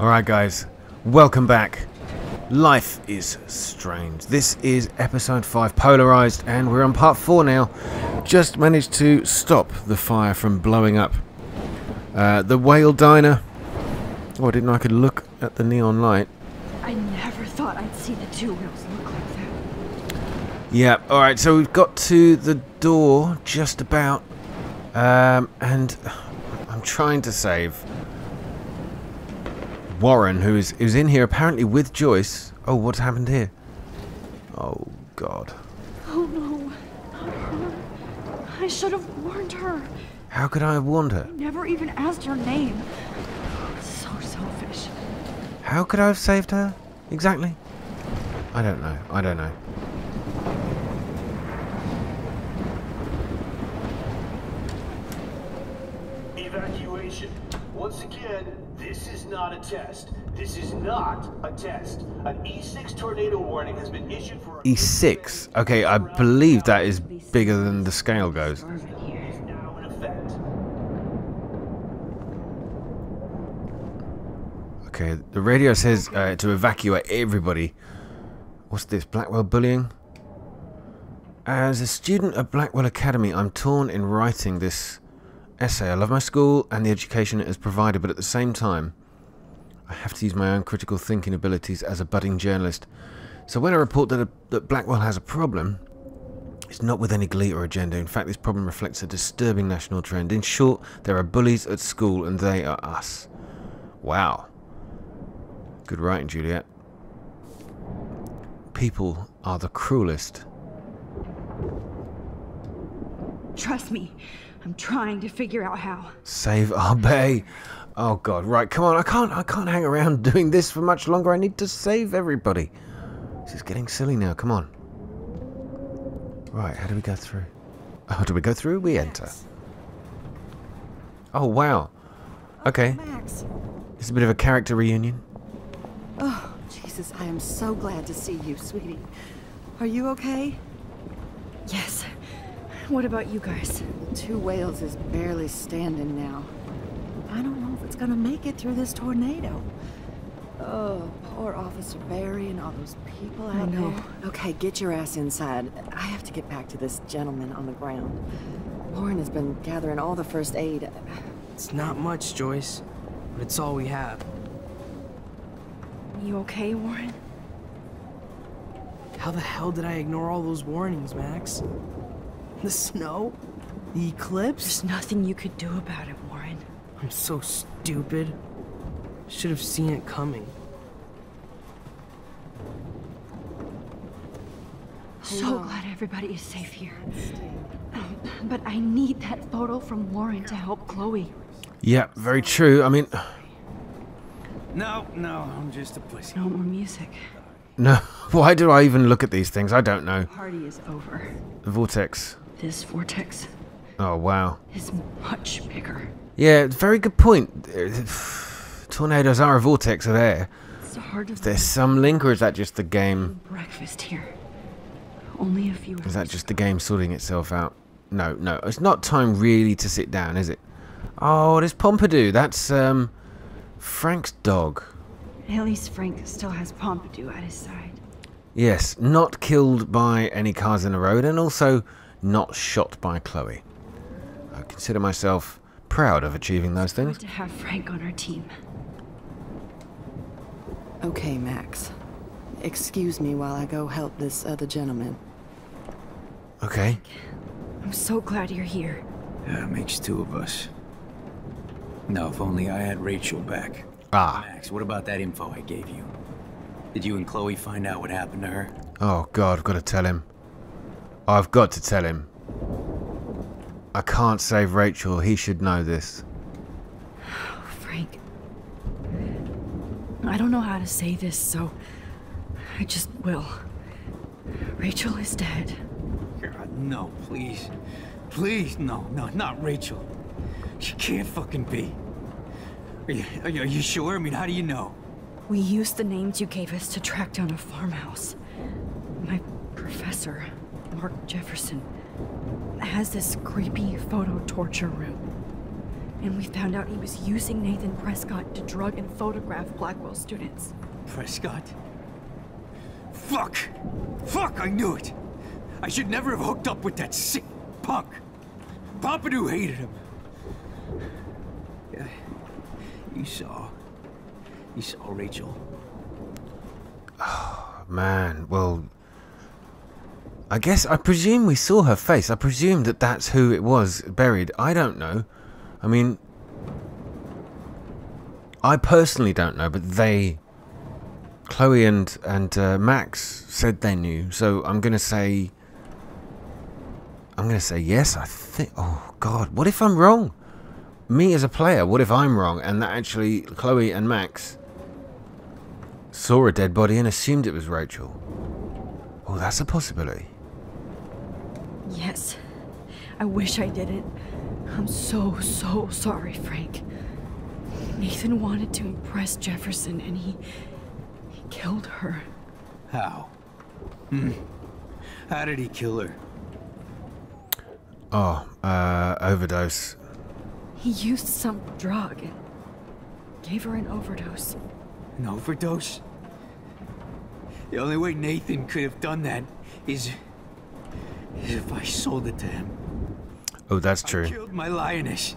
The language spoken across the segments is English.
Alright guys, welcome back. Life is strange. This is episode 5 Polarized and we're on part 4 now. Just managed to stop the fire from blowing up. Uh, the whale diner. Oh, I didn't know I could look at the neon light. I never thought I'd see the Two Whales look like that. Yeah, alright, so we've got to the door just about. Um, and I'm trying to save Warren, who is, who's in here apparently with Joyce. Oh, what's happened here? Oh, God. Oh no, not her. I should have warned her. How could I have warned her? I Never even asked her name. So selfish. How could I have saved her? Exactly? I don't know. I don't know. Evacuation. Once again, this is not a test. This is not a test. An E6 tornado warning has been issued for E6. Okay, I believe that is bigger than the scale goes. is now in effect. Okay, the radio says uh, to evacuate everybody. What's this? Blackwell bullying? As a student at Blackwell Academy, I'm torn in writing this essay. I love my school and the education it has provided, but at the same time, I have to use my own critical thinking abilities as a budding journalist. So when I report that, a, that Blackwell has a problem, it's not with any glee or agenda. In fact, this problem reflects a disturbing national trend. In short, there are bullies at school, and they are us. Wow. Good writing, Juliet. People are the cruelest. Trust me, I'm trying to figure out how. Save our bay. Oh god, right, come on, I can't I can't hang around doing this for much longer. I need to save everybody. This is getting silly now, come on. Right, how do we go through? Oh, do we go through? We enter. Oh wow. Okay. Max. It's a bit of a character reunion. Oh, Jesus, I am so glad to see you, sweetie. Are you okay? Yes. What about you guys? Two Whales is barely standing now. I don't know if it's gonna make it through this tornado. Oh, poor Officer Berry and all those people I out know. there. Okay, get your ass inside. I have to get back to this gentleman on the ground. Warren has been gathering all the first aid. It's not much, Joyce, but it's all we have. You okay, Warren? How the hell did I ignore all those warnings, Max? The snow? The eclipse? There's nothing you could do about it, Warren. I'm so stupid. Should have seen it coming. So glad everybody is safe here. Um, but I need that photo from Warren to help Chloe. Yeah, very true. I mean, No, no, I'm just a pussy. No more music. no. Why do I even look at these things? I don't know. The Party is over. The vortex. This vortex Oh wow. is much bigger. Yeah, very good point. Tornadoes are a vortex of air. There's some link, or is that just the game? breakfast here. Only a few Is that just the game sorting itself out? No, no, it's not time really to sit down, is it? Oh, there's Pompidou. That's um, Frank's dog. At least Frank still has Pompidou at his side. Yes, not killed by any cars in the road, and also not shot by Chloe. I consider myself proud of achieving those Good things. to have Frank on our team. Okay, Max. Excuse me while I go help this other gentleman. Okay. I'm so glad you're here. Yeah, it makes two of us. No, if only I had Rachel back. Ah. Max, what about that info I gave you? Did you and Chloe find out what happened to her? Oh God, I've got to tell him. I've got to tell him. I can't save Rachel. He should know this. Frank. I don't know how to say this, so I just will. Rachel is dead. God, no, please. Please, no, no, not Rachel. She can't fucking be. Are you, are you, are you sure? I mean, how do you know? We used the names you gave us to track down a farmhouse. My professor, Mark Jefferson, has this creepy photo torture room. And we found out he was using Nathan Prescott to drug and photograph Blackwell students. Prescott? Fuck! Fuck, I knew it! I should never have hooked up with that sick punk! Pompidou hated him. Yeah, you saw. You saw Rachel. Oh, man, well, I guess I presume we saw her face. I presume that that's who it was buried. I don't know. I mean, I personally don't know, but they, Chloe and and uh, Max said they knew. So I'm gonna say, I'm gonna say yes. I think. Oh God, what if I'm wrong? Me as a player, what if I'm wrong and that actually Chloe and Max saw a dead body and assumed it was Rachel? Oh, that's a possibility. Yes. I wish I didn't. I'm so, so sorry, Frank. Nathan wanted to impress Jefferson and he. he killed her. How? Hmm. How did he kill her? Oh, uh, overdose. He used some drug and gave her an overdose. An overdose? The only way Nathan could have done that is. Is if I sold it to him. Oh, that's I true. killed my lioness.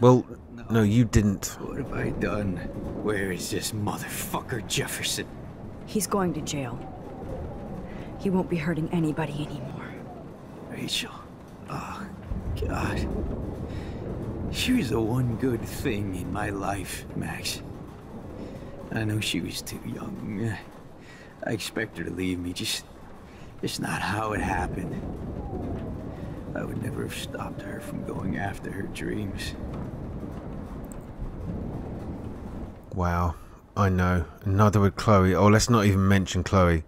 Well, no, you didn't. What have I done? Where is this motherfucker Jefferson? He's going to jail. He won't be hurting anybody anymore. Rachel. Oh, God. She was the one good thing in my life, Max. I know she was too young. I expect her to leave me, just... It's not how it happened. I would never have stopped her from going after her dreams. Wow. I know. Neither would Chloe. Oh, let's not even mention Chloe.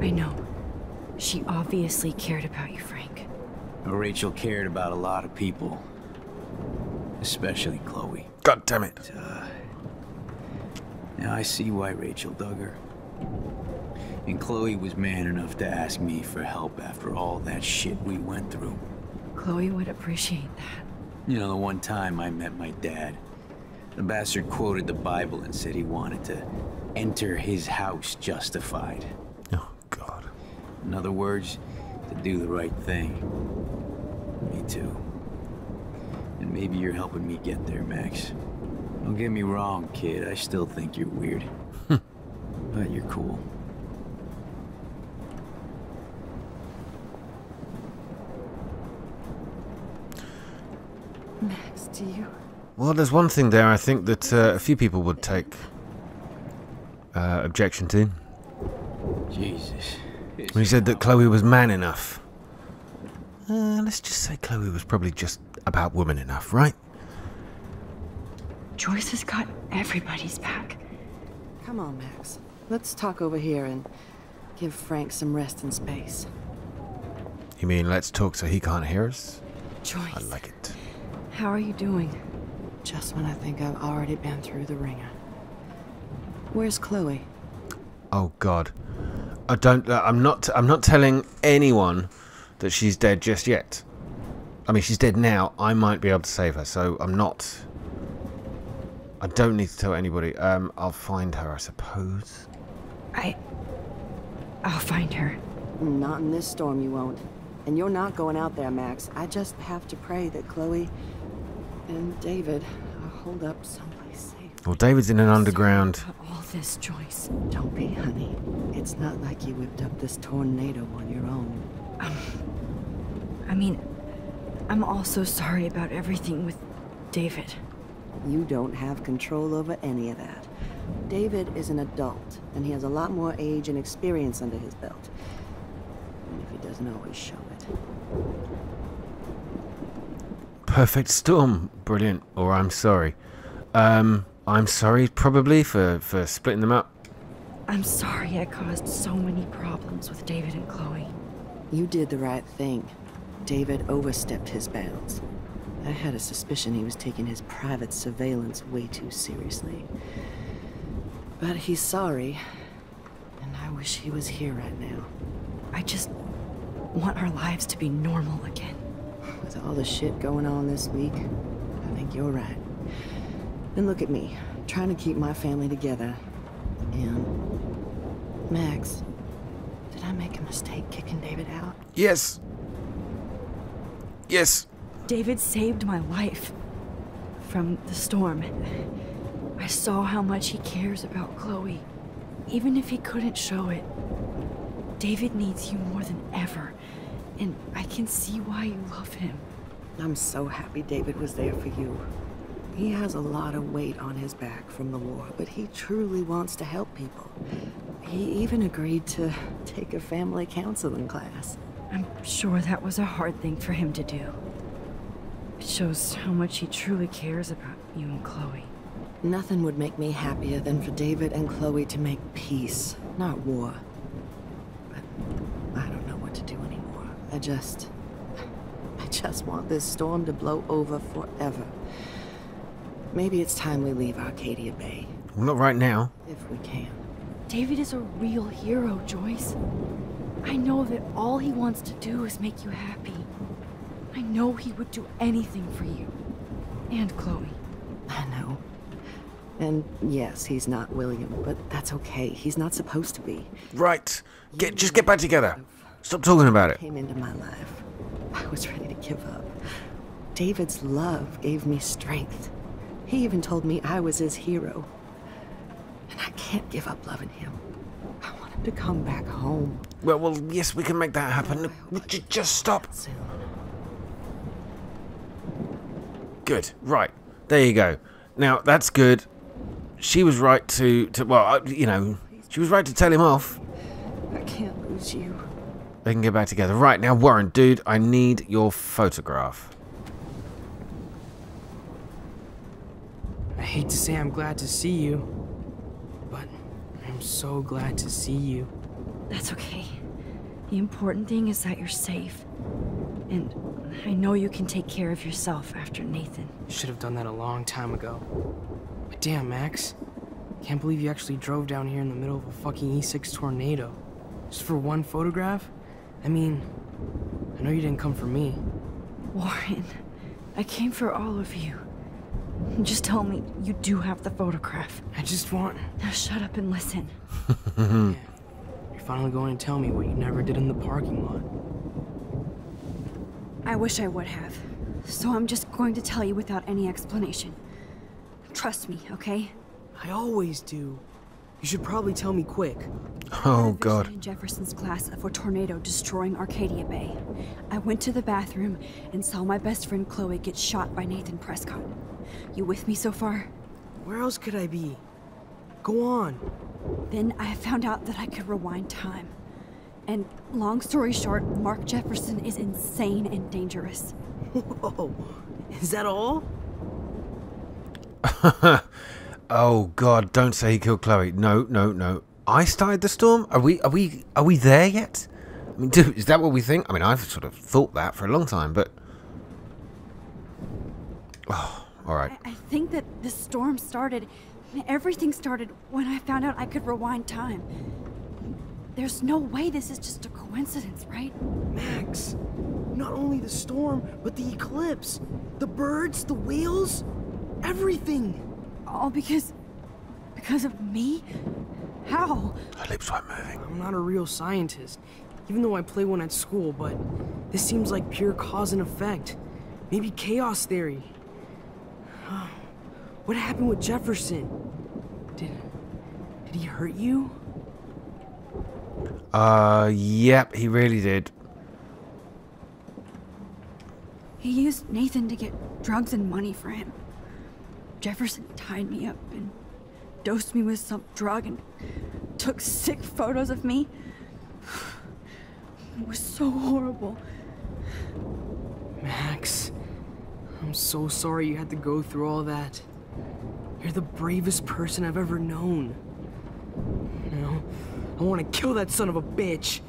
I know. She obviously cared about you, Frank. Rachel cared about a lot of people. Especially Chloe. God damn it. Uh, now I see why Rachel dug her. And Chloe was man enough to ask me for help after all that shit we went through. Chloe would appreciate that. You know, the one time I met my dad, the bastard quoted the Bible and said he wanted to enter his house justified. Oh, God. In other words, to do the right thing. Me too. And maybe you're helping me get there, Max. Don't get me wrong, kid. I still think you're weird. but you're cool. Max, do you? Well, there's one thing there I think that uh, a few people would take uh, objection to. Jesus. When he said that Chloe was man enough. Uh, let's just say Chloe was probably just about woman enough, right? Joyce has got everybody's back. Come on, Max. Let's talk over here and give Frank some rest and space. You mean let's talk so he can't hear us? Joyce, I like it. How are you doing? Just when I think I've already been through the wringer. Where's Chloe? Oh God, I don't. Uh, I'm not. I'm not telling anyone that she's dead just yet. I mean, she's dead now. I might be able to save her, so I'm not. I don't need to tell anybody. Um, I'll find her, I suppose. I. I'll find her. Not in this storm, you won't. And you're not going out there, Max. I just have to pray that Chloe and David are holed up someplace safe. Well, David's in an underground. All this, Joyce. Don't be, honey. It's not like you whipped up this tornado on your own. Um, I mean, I'm also sorry about everything with David. You don't have control over any of that. David is an adult, and he has a lot more age and experience under his belt. And if he doesn't always show it. Perfect storm. Brilliant. Or I'm sorry. Um, I'm sorry probably for for splitting them up. I'm sorry I caused so many problems with David and Chloe. You did the right thing. David overstepped his bounds. I had a suspicion he was taking his private surveillance way too seriously. But he's sorry, and I wish he was here right now. I just want our lives to be normal again. With all the shit going on this week, I think you're right. And look at me, trying to keep my family together. And... Max, did I make a mistake kicking David out? Yes. Yes. David saved my life from the storm. I saw how much he cares about Chloe, even if he couldn't show it. David needs you more than ever, and I can see why you love him. I'm so happy David was there for you. He has a lot of weight on his back from the war, but he truly wants to help people. He even agreed to take a family counseling class. I'm sure that was a hard thing for him to do. It shows how much he truly cares about you and Chloe. Nothing would make me happier than for David and Chloe to make peace, not war. But I don't know what to do anymore. I just... I just want this storm to blow over forever. Maybe it's time we leave Arcadia Bay, Well, not right now. if we can. David is a real hero, Joyce. I know that all he wants to do is make you happy. I know he would do anything for you. And Chloe. I know. And yes, he's not William, but that's okay. He's not supposed to be. Right. Get just get back together. Stop talking about it. Came into my life. I was ready to give up. David's love gave me strength. He even told me I was his hero. And I can't give up loving him. I want him to come back home Well, well, yes, we can make that happen. Just stop. soon. Good. Right. There you go. Now that's good. She was right to to well, uh, you know, she was right to tell him off. I can't lose you. They can get back together. Right now, Warren, dude, I need your photograph. I hate to say I'm glad to see you, but I'm so glad to see you. That's okay. The important thing is that you're safe. And I know you can take care of yourself after Nathan. You should have done that a long time ago. But damn, Max. Can't believe you actually drove down here in the middle of a fucking E6 tornado. Just for one photograph? I mean, I know you didn't come for me. Warren, I came for all of you. Just tell me you do have the photograph. I just want. Now shut up and listen. You're finally going to tell me what you never did in the parking lot. I wish I would have. So I'm just going to tell you without any explanation. Trust me, okay? I always do. You should probably tell me quick. I had a Oh God. In Jefferson's class of a tornado destroying Arcadia Bay. I went to the bathroom and saw my best friend Chloe get shot by Nathan Prescott. You with me so far? Where else could I be? Go on. Then I found out that I could rewind time. And long story short, Mark Jefferson is insane and dangerous. Whoa. Is that all? Oh God! Don't say he killed Chloe. No, no, no. I started the storm. Are we? Are we? Are we there yet? I mean, dude, is that what we think? I mean, I've sort of thought that for a long time, but. Oh, all right. I, I think that the storm started, everything started when I found out I could rewind time. There's no way this is just a coincidence, right? Max. Not only the storm, but the eclipse. The birds, the whales, everything. All because. because of me? How? Her lips weren't moving. I'm not a real scientist, even though I play one at school, but this seems like pure cause and effect. Maybe chaos theory. What happened with Jefferson? Did did he hurt you? Uh, yep, he really did. He used Nathan to get drugs and money for him. Jefferson tied me up and dosed me with some drug and took sick photos of me. It was so horrible. Max, I'm so sorry you had to go through all that. You're the bravest person I've ever known. You know, I want to kill that son of a bitch.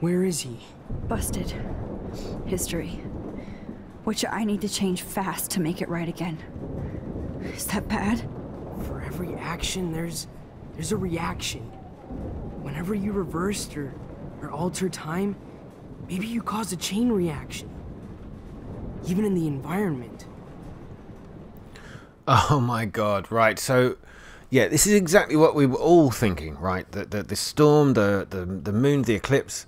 Where is he? Busted. History. Which I need to change fast to make it right again. Is that bad? For every action, there's there's a reaction. Whenever you reversed or, or alter time, Maybe you caused a chain reaction. Even in the environment. Oh my god, right, so yeah, this is exactly what we were all thinking, right? The the, the storm, the, the the moon, the eclipse,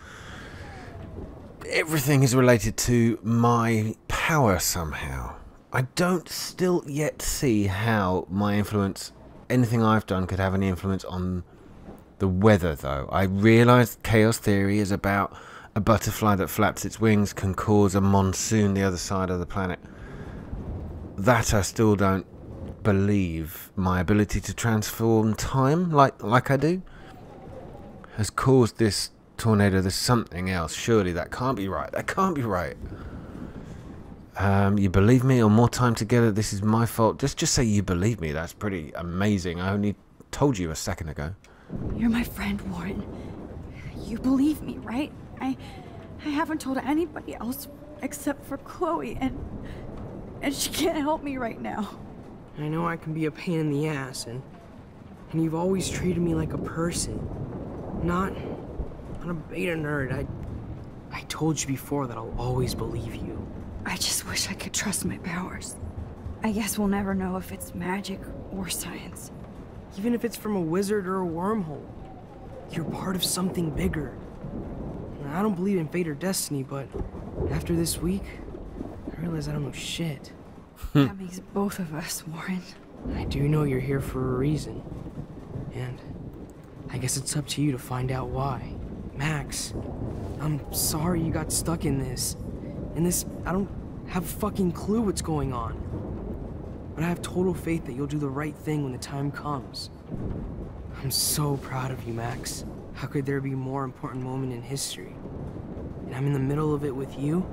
everything is related to my power somehow. I don't still yet see how my influence anything I've done could have any influence on the weather though. I realise chaos theory is about a butterfly that flaps its wings can cause a monsoon the other side of the planet. That I still don't believe my ability to transform time like like I do has caused this tornado. There's something else. Surely that can't be right. That can't be right. Um, you believe me or more time together? This is my fault. Just just say you believe me. That's pretty amazing. I only told you a second ago. You're my friend, Warren. You believe me, right? I I haven't told anybody else except for Chloe and and she can't help me right now. I know I can be a pain in the ass and and you've always treated me like a person. Not not a beta nerd. I I told you before that I'll always believe you. I just wish I could trust my powers. I guess we'll never know if it's magic or science. Even if it's from a wizard or a wormhole. You're part of something bigger. I don't believe in fate or destiny, but after this week, I realize I don't know shit. that hmm. makes both of us, Warren. I do know you're here for a reason. And I guess it's up to you to find out why. Max, I'm sorry you got stuck in this. In this, I don't have a fucking clue what's going on. But I have total faith that you'll do the right thing when the time comes. I'm so proud of you, Max. How could there be a more important moment in history? And I'm in the middle of it with you?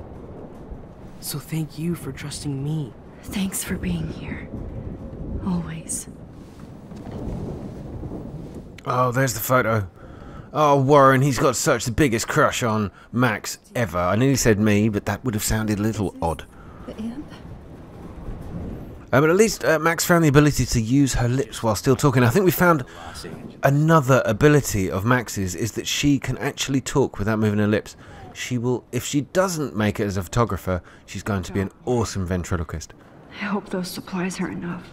So thank you for trusting me. Thanks for being here. Always. Oh, there's the photo. Oh, Warren, he's got such the biggest crush on Max ever. I nearly said me, but that would have sounded a little odd. The? Uh, but at least uh, Max found the ability to use her lips while still talking. I think we found another ability of Max's is that she can actually talk without moving her lips. She will, if she doesn't make it as a photographer, she's going to be an awesome ventriloquist. I hope those supplies are enough.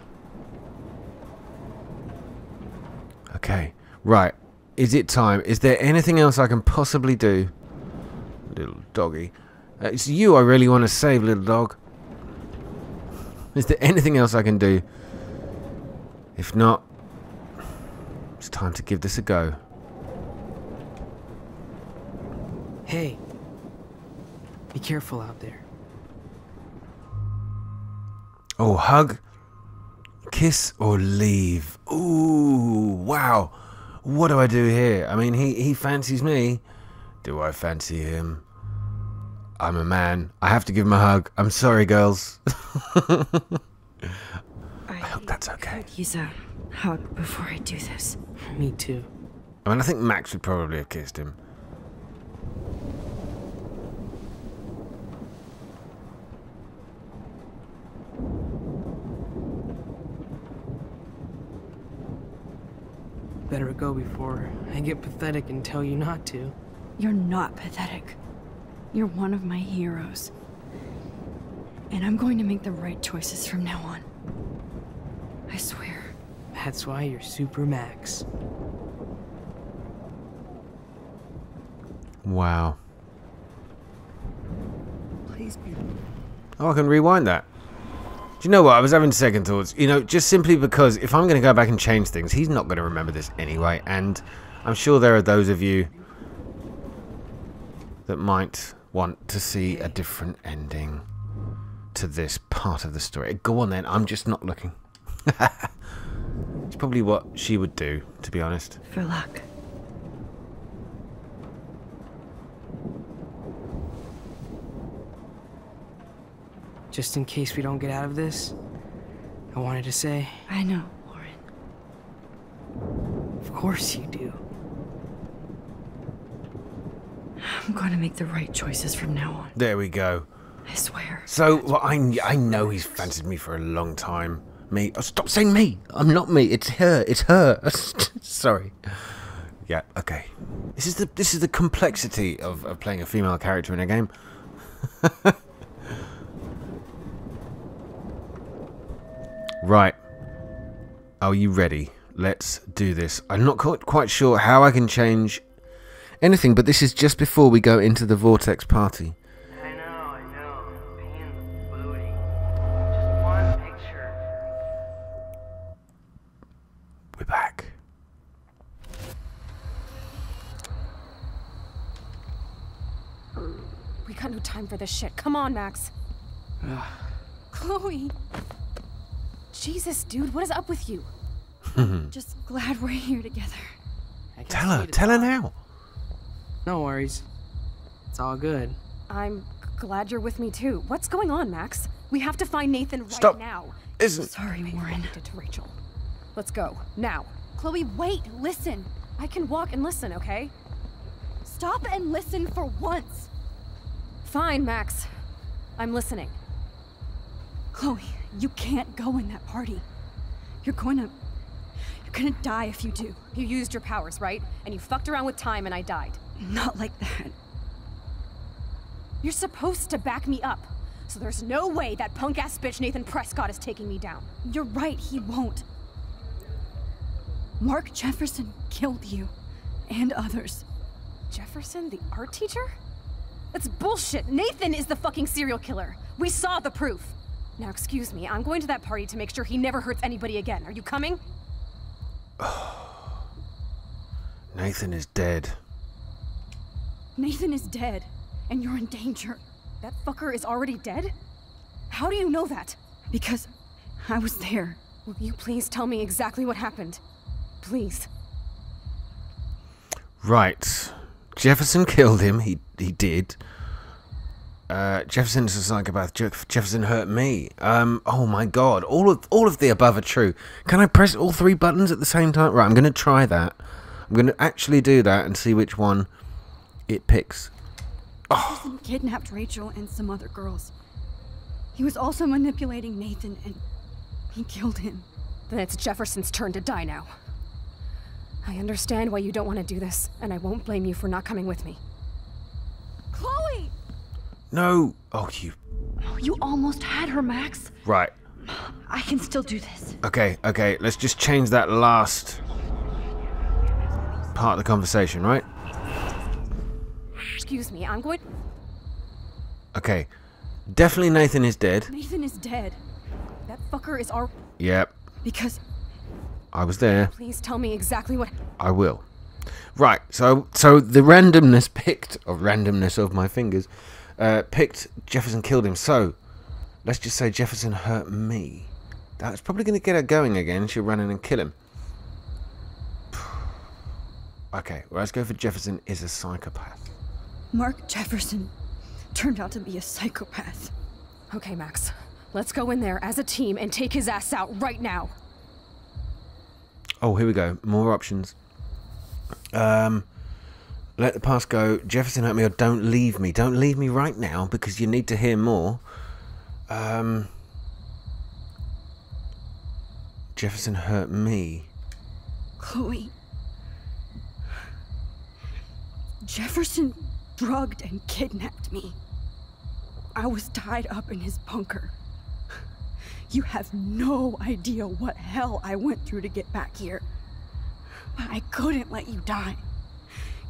Okay, right. Is it time? Is there anything else I can possibly do? Little doggy. Uh, it's you I really want to save, little dog. Is there anything else I can do? If not, it's time to give this a go. Hey, be careful out there. Oh, hug, kiss, or leave. Ooh, wow. What do I do here? I mean, he, he fancies me. Do I fancy him? I'm a man. I have to give him a hug. I'm sorry, girls. I hope that's okay. could use a hug before I do this. Me too. I mean, I think Max would probably have kissed him. Better go before I get pathetic and tell you not to. You're not pathetic. You're one of my heroes. And I'm going to make the right choices from now on. I swear. That's why you're Super Max. Wow. Please be. Oh, I can rewind that. You know what? I was having second thoughts. You know, just simply because if I'm going to go back and change things, he's not going to remember this anyway. And I'm sure there are those of you that might want to see a different ending to this part of the story. Go on then. I'm just not looking. it's probably what she would do, to be honest. For luck. Just in case we don't get out of this, I wanted to say, I know, Warren. of course you do. I'm going to make the right choices from now on. There we go. I swear. So, well, I, I know he's fancied me for a long time. Me. Oh, stop saying me. I'm not me. It's her. It's her. Sorry. Yeah, Yeah, okay. This is the this is the complexity of, of playing a female character in a game. right. Are you ready? Let's do this. I'm not quite, quite sure how I can change anything, but this is just before we go into the Vortex party. I know, I know. Pain booty. Just one picture. We're back. We got no time for this shit. Come on, Max. Chloe. Jesus, dude, what is up with you? Just glad we're here together. Tell her, tell her now. No worries. It's all good. I'm glad you're with me too. What's going on, Max? We have to find Nathan right Stop. now. Isn't Sorry, Warren. I did to Rachel. Let's go now. Chloe, wait, listen. I can walk and listen, okay? Stop and listen for once. Fine, Max. I'm listening. Chloe, you can't go in that party. You're going to. You're gonna die if you do. You used your powers, right? And you fucked around with time and I died. Not like that. You're supposed to back me up. So there's no way that punk ass bitch Nathan Prescott is taking me down. You're right, he won't. Mark Jefferson killed you. And others. Jefferson, the art teacher? That's bullshit. Nathan is the fucking serial killer. We saw the proof. Now, excuse me, I'm going to that party to make sure he never hurts anybody again. Are you coming? Nathan is dead. Nathan is dead, and you're in danger. That fucker is already dead? How do you know that? Because I was there. Will you please tell me exactly what happened? Please. Right. Jefferson killed him. He he did. Uh, Jefferson's a psychopath. Jeff- Jefferson hurt me. Um. Oh my God. All of all of the above are true. Can I press all three buttons at the same time? Right. I'm going to try that. I'm going to actually do that and see which one it picks. Jefferson kidnapped Rachel and some other girls. He was also manipulating Nathan, and he killed him. Then it's Jefferson's turn to die now. I understand why you don't want to do this, and I won't blame you for not coming with me. No. Oh, you. Oh, you almost had her, Max. Right. I can still do this. Okay. Okay. Let's just change that last part of the conversation, right? Excuse me, I'm going. Okay. Definitely Nathan is dead. Nathan is dead. That fucker is our. Yep. Because I was there. Please tell me exactly what. I will. Right, so so the randomness picked, or randomness of my fingers, uh, picked Jefferson killed him. So let's just say Jefferson hurt me. That's probably going to get her going again. She'll run in and kill him. Okay, well, let's go for Jefferson is a psychopath. Mark Jefferson turned out to be a psychopath. Okay, Max. Let's go in there as a team and take his ass out right now. Oh, here we go. More options. Um, let the past go. Jefferson hurt me or don't leave me. Don't leave me right now because you need to hear more. Um, Jefferson hurt me. Chloe. Jefferson drugged and kidnapped me. I was tied up in his bunker. You have no idea what hell I went through to get back here. But I couldn't let you die.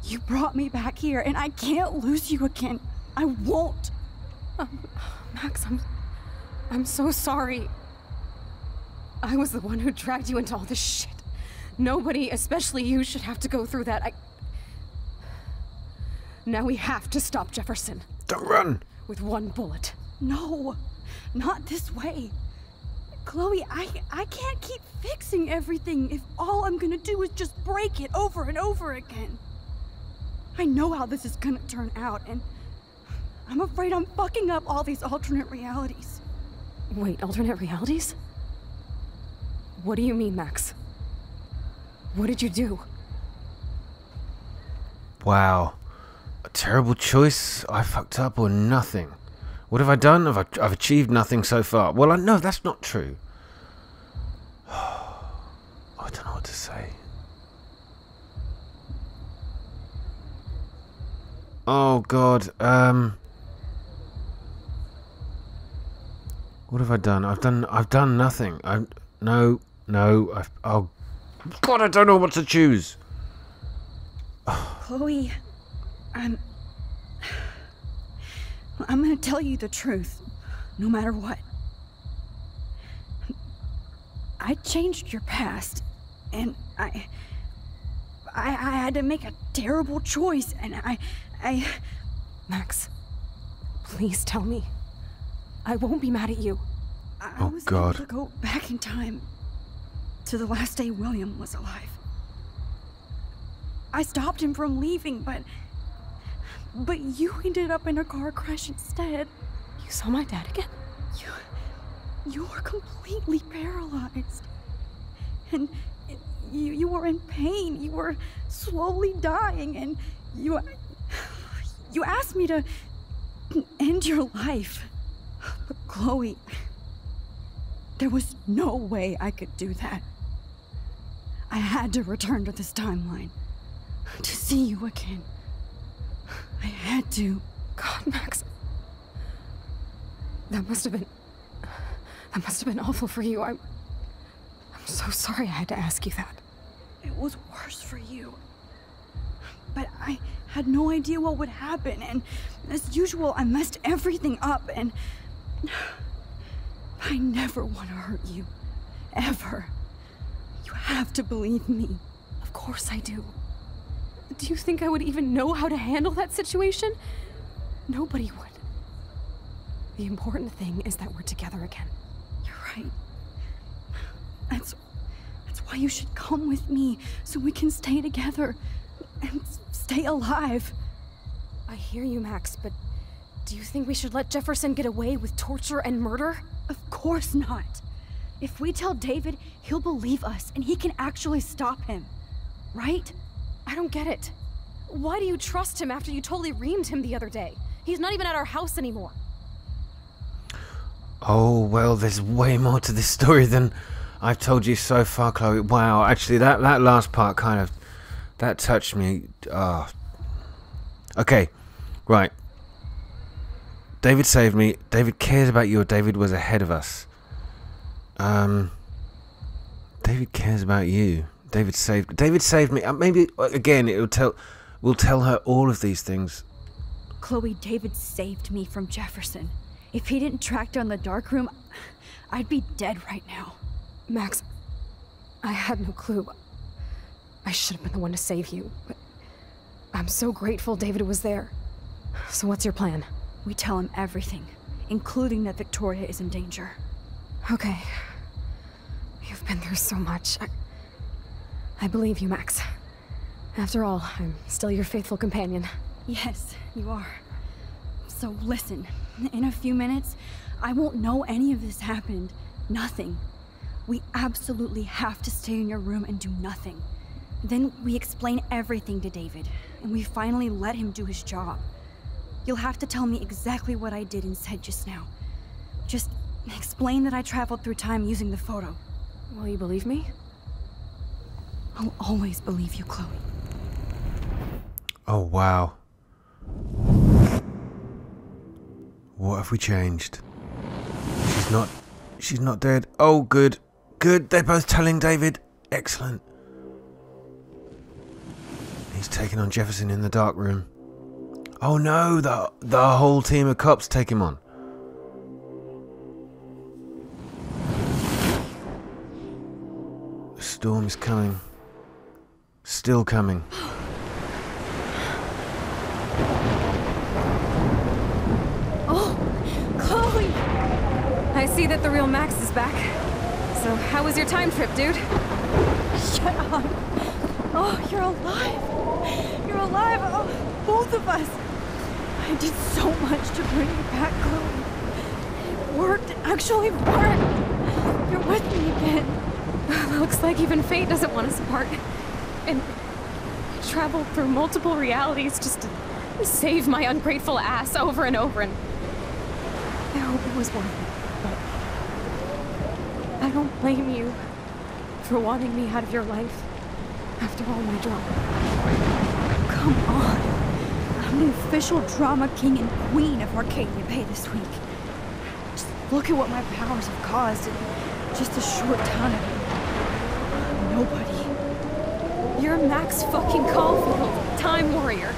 You brought me back here, and I can't lose you again. I won't. Um, Max, I'm. I'm so sorry. I was the one who dragged you into all this shit. Nobody, especially you, should have to go through that. I. Now we have to stop Jefferson Don't run. with one bullet. No, not this way. Chloe, I I can't keep fixing everything if all I'm gonna do is just break it over and over again. I know how this is gonna turn out, and I'm afraid I'm fucking up all these alternate realities. Wait, alternate realities? What do you mean, Max? What did you do? Wow. A terrible choice. I fucked up or nothing. What have I done? I've, I've achieved nothing so far. Well, I, no, that's not true. I don't know what to say. Oh god. Um. What have I done? I've done. I've done nothing. I no no. I've, oh god! I don't know what to choose. Chloe, I'm. I'm gonna tell you the truth, no matter what. I changed your past, and I. I, I had to make a terrible choice, and I. I. Max, please tell me. I won't be mad at you. I Oh, was God. able to go back in time to the last day William was alive. I stopped him from leaving, but. But you ended up in a car crash instead. You saw my dad again? You, you were completely paralyzed. And you, you were in pain. You were slowly dying, and you. You asked me to end your life. But Chloe, there was no way I could do that. I had to return to this timeline to see you again. I had to. God, Max. That must have been. That must have been awful for you. I'm. I'm so sorry I had to ask you that. It was worse for you. But I had no idea what would happen, and as usual, I messed everything up, and. I never want to hurt you. Ever. You have to believe me. Of course I do. Do you think I would even know how to handle that situation? Nobody would. The important thing is that we're together again. You're right. That's. That's why you should come with me, so we can stay together and stay alive. I hear you, Max, but do you think we should let Jefferson get away with torture and murder? Of course not. If we tell David, he'll believe us and he can actually stop him. Right? I don't get it. Why do you trust him after you totally reamed him the other day? He's not even at our house anymore. Oh well, there's way more to this story than I've told you so far, Chloe. Wow, actually, that that last part kind of that touched me. Ah. Okay, right. David saved me. David cares about you. David was ahead of us. Um. David cares about you. David saved. David saved me. Uh, maybe uh, again, it'll tell. We'll tell her all of these things. Chloe, David saved me from Jefferson. If he didn't track down the dark room, I'd be dead right now. Max, I had no clue. I should have been the one to save you, but I'm so grateful David was there. So what's your plan? We tell him everything, including that Victoria is in danger. Okay. You've been through so much. I, I believe you, Max. After all, I'm still your faithful companion. Yes, you are. So listen, in a few minutes, I won't know any of this happened. Nothing. We absolutely have to stay in your room and do nothing. Then we explain everything to David, and we finally let him do his job. You'll have to tell me exactly what I did and said just now. Just explain that I traveled through time using the photo. Will you believe me? I'll always believe you, Chloe. Oh wow. What have we changed? She's not she's not dead. Oh good. Good. They're both telling David. Excellent. He's taking on Jefferson in the dark room. Oh no, the the whole team of cops take him on. The storm is coming. Still coming. Oh, Chloe! I see that the real Max is back. So, how was your time trip, dude? Shut up. Oh, you're alive. You're alive. Oh, both of us. I did so much to bring you back, Chloe. It worked. It actually worked. You're with me again. Looks like even fate doesn't want us apart. And I traveled through multiple realities just to save my ungrateful ass over and over, and I hope it was worth it. But I don't blame you for wanting me out of your life after all my drama. Come on. I'm the official drama king and queen of Arcadia Bay this week. Just look at what my powers have caused in just a short time. Nobody. You're Max fucking Caulfield, Time Warrior.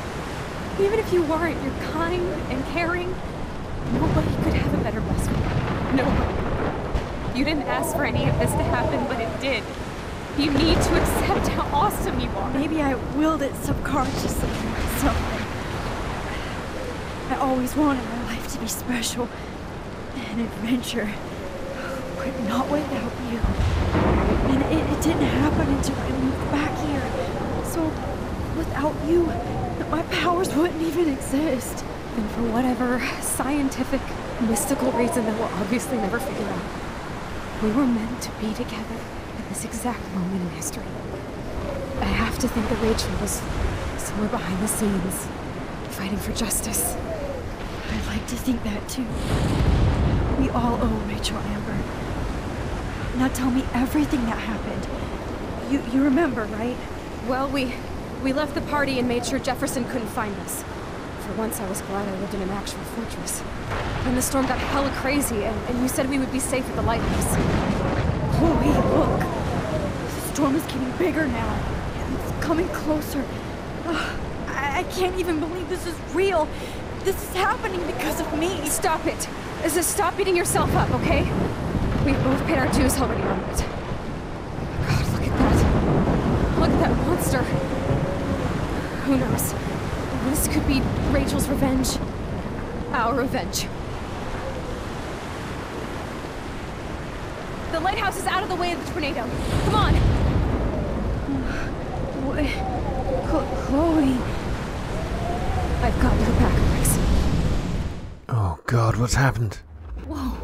Even if you weren't, you're kind and caring. Nobody could have a better friend. Nobody. You didn't ask for any of this to happen, but it did. You need to accept how awesome you are. Maybe I willed it subconsciously or something. I always wanted my life to be special. An adventure. But not without you. And it, it didn't happen until I moved back here. So, without you, my powers wouldn't even exist. And for whatever scientific, mystical reason that we'll obviously never figure out, we were meant to be together this exact moment in history. I have to think that Rachel was somewhere behind the scenes, fighting for justice. I'd like to think that too. We all owe Rachel Amber. Now tell me everything that happened. You you remember, right? Well, we we left the party and made sure Jefferson couldn't find us. For once, I was glad I lived in an actual fortress. Then the storm got hella crazy, and, and you said we would be safe at the lighthouse. Chloe, look. The storm is getting bigger now. It's coming closer. Ugh, I, I can't even believe this is real. This is happening because of me. Stop it! Just stop beating yourself up, okay? We've both paid our dues already on it. God, look at that. Look at that monster. Who knows? This could be Rachel's revenge. Our revenge. The lighthouse is out of the way of the tornado. Come on! What? Chlo- Chloe. I've got your back, Max. Oh God, what's happened? Whoa.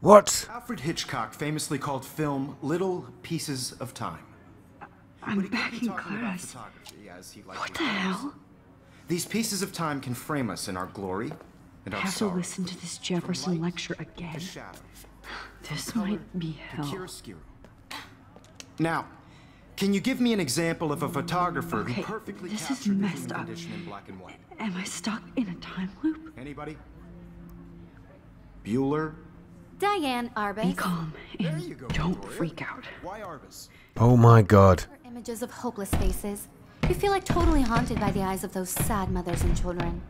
What? Alfred Hitchcock famously called film little pieces of time. I'm But he back in talking about class. photography, as he likely What the does. hell? These pieces of time can frame us in our glory and I our have to listen to this Jefferson light lecture again. shadow, This color might be hell. Now, can you give me an example of a photographer Okay, who perfectly this is captured the messed human up. condition in black and white? Am I stuck in a time loop? Anybody? Bueller? Diane Arbus. Be Arbus. calm There and you go, don't Victoria. freak out. Why Arbus? Oh my God. Images of hopeless faces. You feel like totally haunted by the eyes of those sad mothers and children.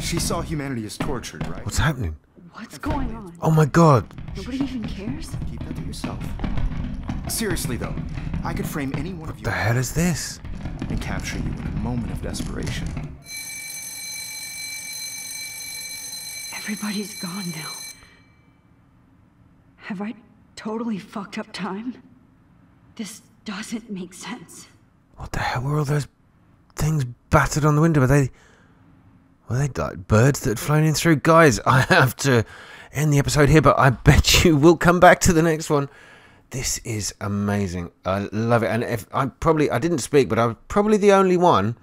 She saw humanity as tortured, right? What's happening? What's going on? Oh my God. Nobody even cares? Keep that to yourself. Seriously, though, I could frame any one of you The hell is this? and capture you in a moment of desperation. Everybody's gone now. Have I totally fucked up time? This doesn't make sense. What the hell were all those things battered on the window? Were they? Were they like birds that had flown in through? Guys, I have to end the episode here, but I bet you will come back to the next one. This is amazing. I love it. And if I probably I didn't speak, but I was probably the only one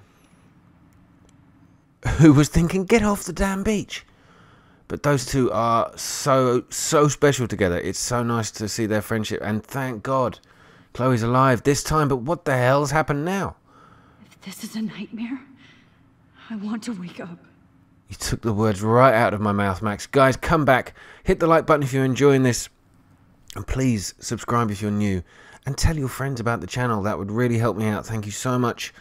who was thinking, get off the damn beach. But those two are so so special together. It's so nice to see their friendship, and thank God, Chloe's alive this time. But what the hell's happened now? If this is a nightmare, I want to wake up. You took the words right out of my mouth, Max. Guys, come back, hit the like button if you're enjoying this, and please subscribe if you're new, and tell your friends about the channel. That would really help me out. Thank you so much.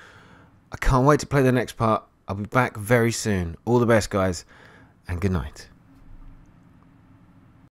I can't wait to play the next part. I'll be back very soon. All the best, guys, and good night.